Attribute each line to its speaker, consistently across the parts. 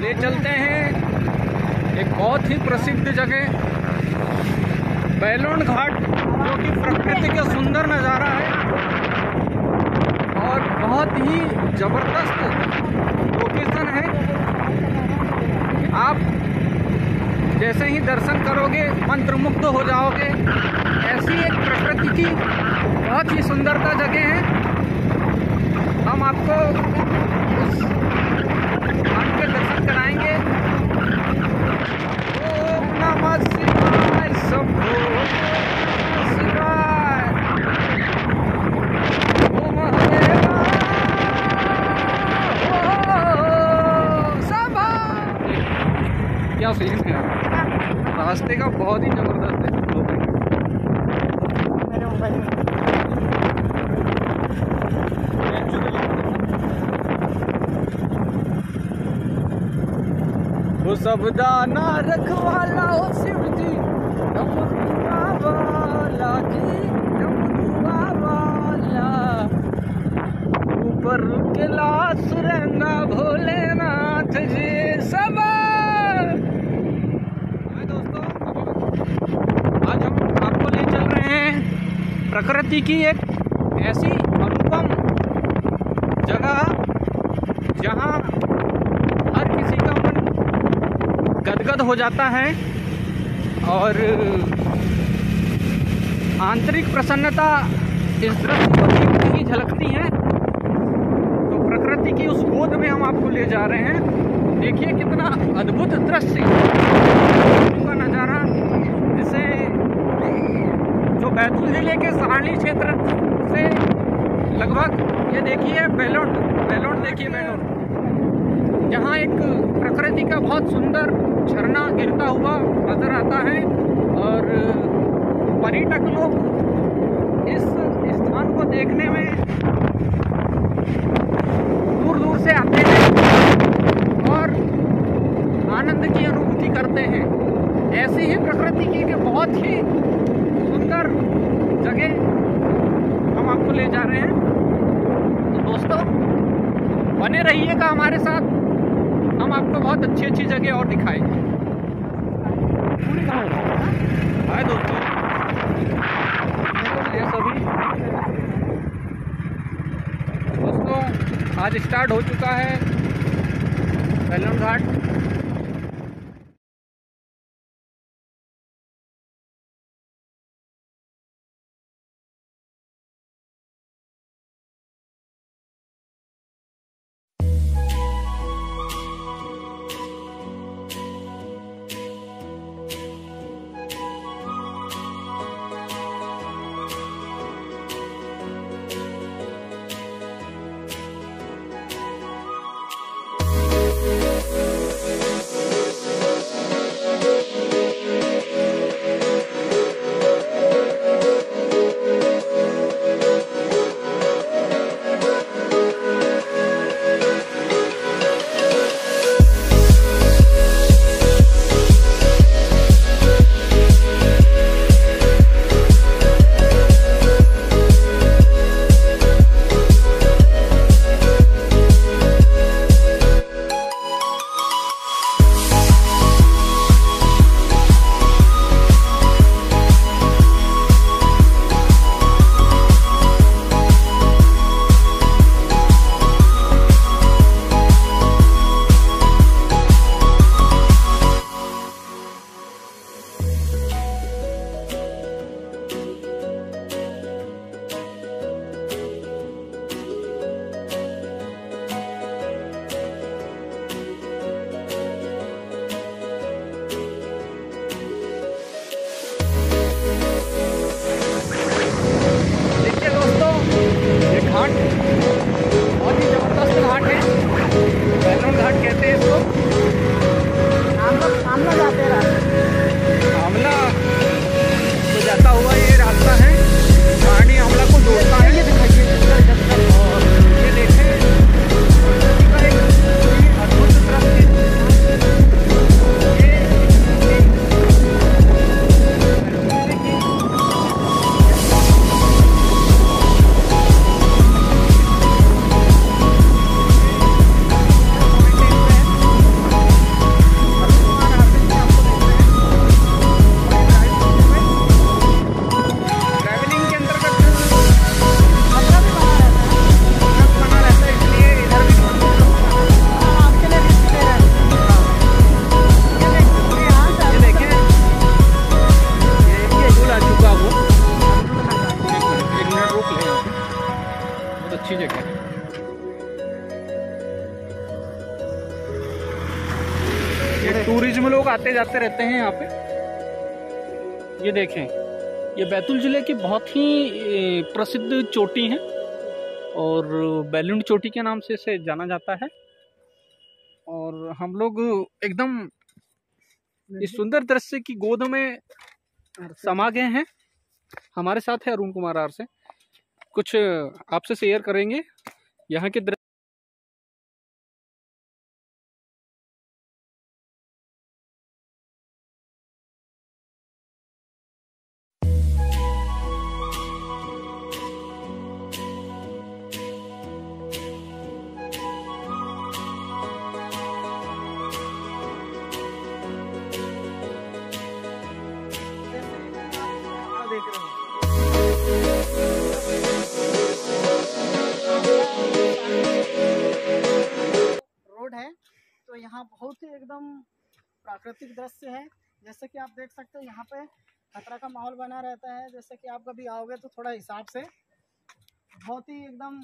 Speaker 1: ले चलते हैं। एक बहुत ही प्रसिद्ध जगह, बैलोन घाट, जो कि प्रकृति का सुंदर नज़ारा है। और बहुत ही ज़बरदस्त लोकेशन है। आप जैसे ही दर्शन करोगे, मंत्रमुग्ध हो जाओगे। ऐसी एक प्रकृति की बहुत ही सुंदरता जगह है। हम आपको उस दर्शन कराएँगे। ओम नमः शिवाय शंभो। क्या सीन है? रास्ते का बहुत ही ज़बरदस्त सब दाना रखवाला हो शिव जी जी ऊपर किला सुरंगा भोलेनाथ जी सब। दोस्तों, आज हम आपको ले चल रहे हैं प्रकृति की एक ऐसी अनुपम जगह, जहाँ गदगद हो जाता है और आंतरिक प्रसन्नता इस दृश्य को ही झलकती है। तो प्रकृति की उस गोद में हम आपको ले जा रहे हैं। देखिए कितना अद्भुत दृश्य। का नज़ारा, जिसे जो बैतूल ज़िले के सहारनी क्षेत्र से लगभग, ये देखिए बेलोट बेलोट देखिए बेलोट यहाँ एक प्रकृति का बहुत सुंदर झरना गिरता हुआ नज़र आता है और पर्यटक लोग इस स्थान को देखने में दूर दूर से आते हैं और आनंद की अनुभूति करते हैं। ऐसी ही प्रकृति की एक बहुत ही सुंदर जगह हम आपको ले जा रहे हैं। तो दोस्तों, बने रहिएगा हमारे साथ। हम आपको बहुत अच्छी अच्छी जगह और दिखाएँगे। हाय दोस्तों। सभी। दोस्तों, आज स्टार्ट हो चुका है। बैलन घाट। देखें। ये टूरिज़्म लोग आते जाते रहते हैं यहाँ पे। ये देखें ये बैतूल ज़िले की बहुत ही प्रसिद्ध चोटी है और बैलून चोटी के नाम से इसे जाना जाता है। और हम लोग एकदम इस सुंदर दृश्य की गोद में समा गए हैं। हमारे साथ है अरुण कुमार आर से। कुछ आपसे शेयर करेंगे। यहाँ के
Speaker 2: यहाँ बहुत ही एकदम प्राकृतिक दृश्य है। जैसे कि आप देख सकते हैं यहाँ पे खतरा का माहौल बना रहता है। जैसे कि आप कभी आओगे तो थोड़ा हिसाब से बहुत ही एकदम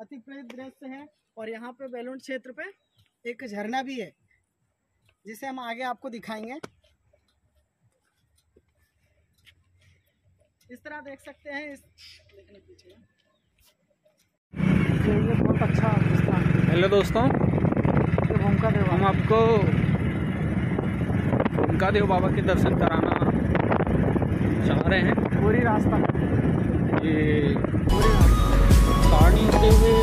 Speaker 2: अति प्रेत दृश्य है और यहाँ पे बैलून क्षेत्र पे एक झरना भी है जिसे हम आगे आपको दिखाएँगे। इस तरह देख सकते हैं इस पीछे। बहुत अच्छा
Speaker 1: हेलो दोस्तों। भूमका देव हम आपको ओमका देव बाबा के दर्शन कराना चाह रहे हैं।
Speaker 2: पूरी रास्ता।
Speaker 1: ये पूरी पानी होते हुए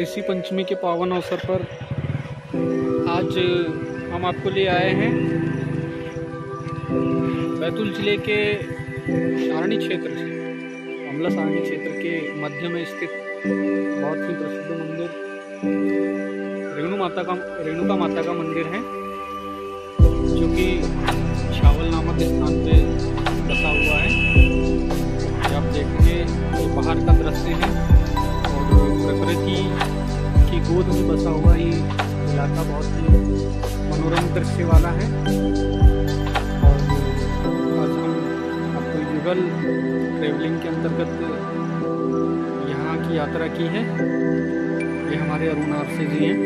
Speaker 1: ऋषि पंचमी के पावन अवसर पर आज हम आपको ले आए हैं बैतूल ज़िले के सारणी क्षेत्र से अमला सारणी क्षेत्र के मध्य में स्थित बहुत ही प्रसिद्ध मंदिर, रेणु माता का, रेणुका माता का मंदिर है, जो कि ट्रेवलिंग के अंतर्गत यहाँ की यात्रा की है। ये हमारे अरुण आरसे जी हैं।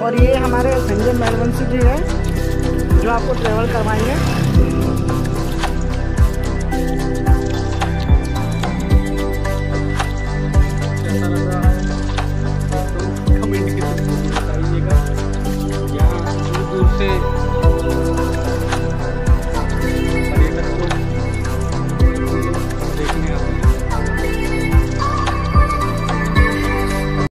Speaker 2: और ये हमारे संजय मेलवंशी जी हैं, जो आपको ट्रेवल करवाएँगे।